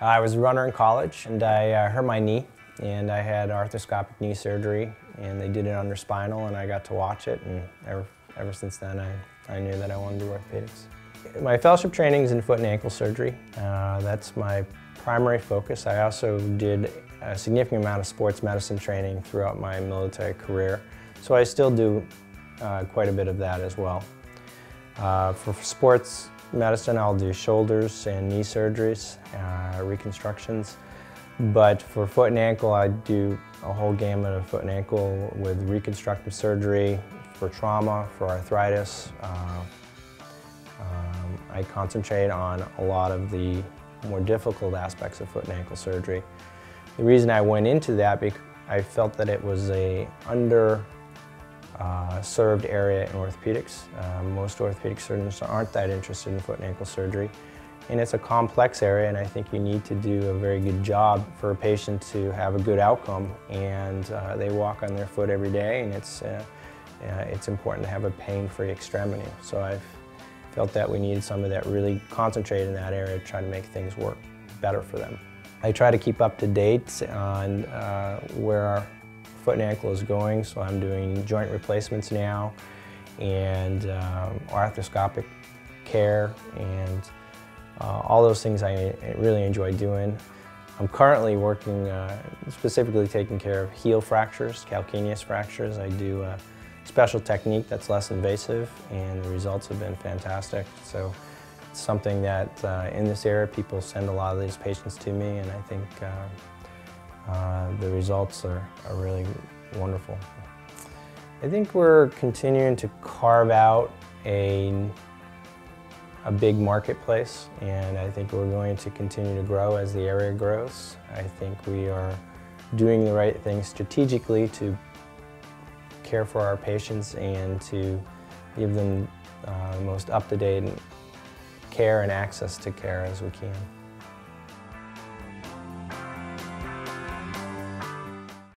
I was a runner in college and I uh, hurt my knee and I had arthroscopic knee surgery and they did it under spinal and I got to watch it and ever, ever since then I, I knew that I wanted to do orthopedics. My fellowship training is in foot and ankle surgery. Uh, that's my primary focus. I also did a significant amount of sports medicine training throughout my military career, so I still do uh, quite a bit of that as well. Uh, for sports medicine, I'll do shoulders and knee surgeries, uh, reconstructions. But for foot and ankle, I do a whole gamut of foot and ankle with reconstructive surgery, for trauma, for arthritis. Uh, um, I concentrate on a lot of the more difficult aspects of foot and ankle surgery. The reason I went into that, because I felt that it was a under uh, served area in orthopedics. Uh, most orthopedic surgeons aren't that interested in foot and ankle surgery. And it's a complex area and I think you need to do a very good job for a patient to have a good outcome and uh, they walk on their foot every day and it's, uh, uh, it's important to have a pain-free extremity. So I've felt that we needed somebody that really concentrated in that area to try to make things work better for them. I try to keep up to date on uh, where our foot and ankle is going, so I'm doing joint replacements now and um, arthroscopic care and uh, all those things I really enjoy doing. I'm currently working uh, specifically taking care of heel fractures, calcaneus fractures. I do a special technique that's less invasive and the results have been fantastic. So it's something that uh, in this area people send a lot of these patients to me and I think uh, the results are, are really wonderful. I think we're continuing to carve out a, a big marketplace and I think we're going to continue to grow as the area grows. I think we are doing the right things strategically to care for our patients and to give them uh, the most up-to-date care and access to care as we can.